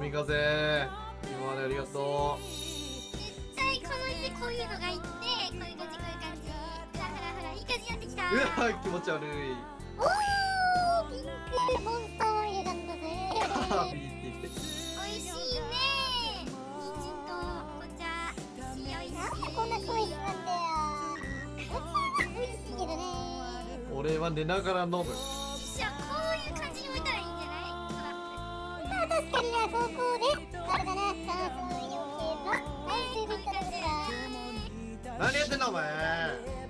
波風。今までありがとう。絶対この家こういうのがいってこういう感じこういう感じ。ふらふらふらいい感じになってきた。うわ気持ち悪い。おーピンク美味しいね人参と紅茶美味しい美味しいなんでこんな声質なんだよ美味しいけどね。俺は寝ながら飲む何やってんだお前おい全部で